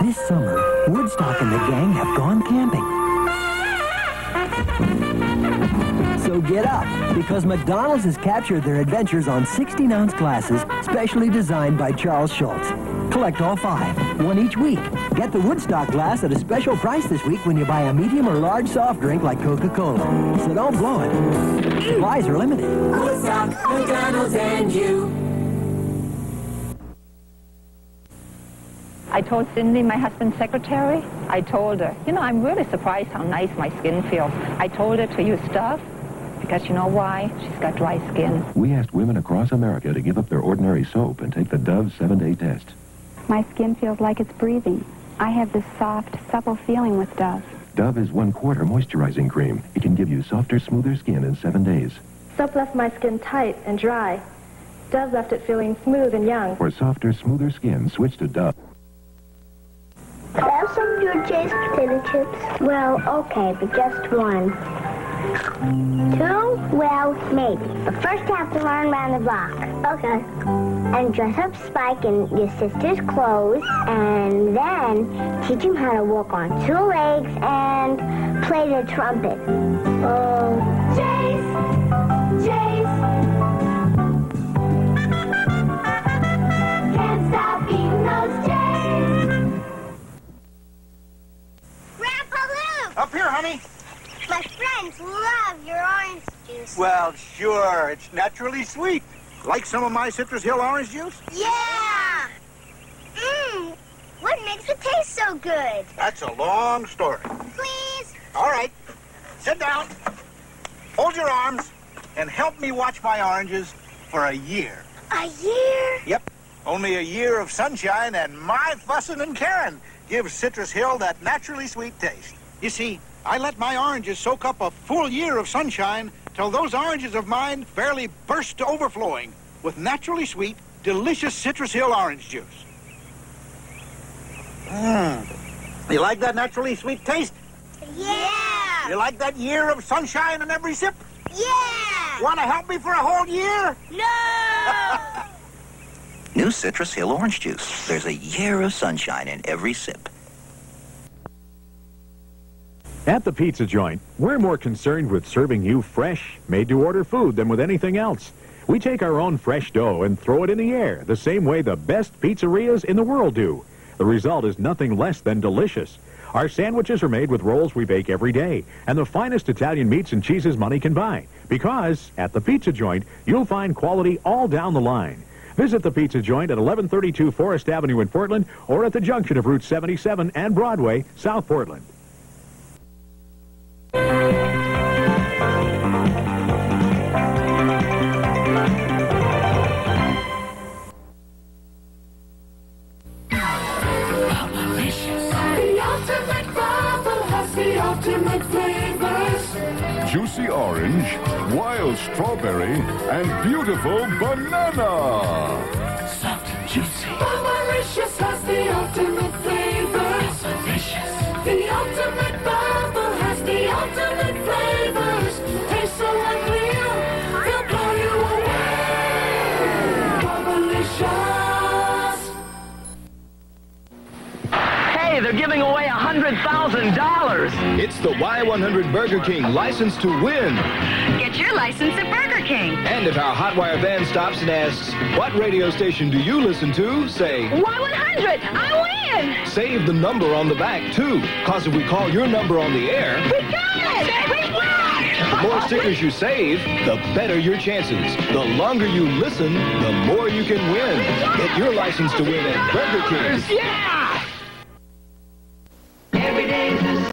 This summer, Woodstock and the gang have gone camping. So get up, because McDonald's has captured their adventures on 16-ounce glasses specially designed by Charles Schulz. Collect all five, one each week. Get the Woodstock glass at a special price this week when you buy a medium or large soft drink like Coca-Cola. So don't blow it. Supplies are limited. Woodstock, McDonald's, and you. I told Cindy, my husband's secretary, I told her, you know, I'm really surprised how nice my skin feels. I told her to use Dove because you know why? She's got dry skin. We asked women across America to give up their ordinary soap and take the Dove seven-day test. My skin feels like it's breathing. I have this soft, supple feeling with Dove. Dove is one-quarter moisturizing cream. It can give you softer, smoother skin in seven days. Soap left my skin tight and dry. Dove left it feeling smooth and young. For softer, smoother skin, switch to Dove. Your Jay's potato chips? Well, okay, but just one. Two? Well, maybe. But first you have to run around the block. Okay. And dress up Spike in your sister's clothes, and then teach him how to walk on two legs and play the trumpet. Oh. Jace! Jace! My friends love your orange juice. Well, sure. It's naturally sweet. Like some of my Citrus Hill orange juice? Yeah! Mmm! What makes it taste so good? That's a long story. Please? All right. Sit down. Hold your arms and help me watch my oranges for a year. A year? Yep. Only a year of sunshine and my fussing and caring gives Citrus Hill that naturally sweet taste. You see, I let my oranges soak up a full year of sunshine till those oranges of mine fairly burst to overflowing with naturally sweet, delicious Citrus Hill orange juice. Mmm. You like that naturally sweet taste? Yeah! You like that year of sunshine in every sip? Yeah! Want to help me for a whole year? No! New Citrus Hill Orange Juice. There's a year of sunshine in every sip. At the pizza joint, we're more concerned with serving you fresh, made-to-order food than with anything else. We take our own fresh dough and throw it in the air the same way the best pizzerias in the world do. The result is nothing less than delicious. Our sandwiches are made with rolls we bake every day and the finest Italian meats and cheeses money can buy. Because at the pizza joint, you'll find quality all down the line. Visit the pizza joint at 1132 Forest Avenue in Portland or at the junction of Route 77 and Broadway, South Portland. Juicy orange, wild strawberry, and beautiful banana. Soft, and juicy. Bubblicious has the ultimate Hey, they're giving away $100,000. It's the Y100 Burger King license to win. Get your license at Burger King. And if our Hotwire van stops and asks, what radio station do you listen to? Say, Y100, I win! save the number on the back, too. Because if we call your number on the air, We got it! We won! the more stickers you save, the better your chances. The longer you listen, the more you can win. Get your license to win at Burger King. Yeah!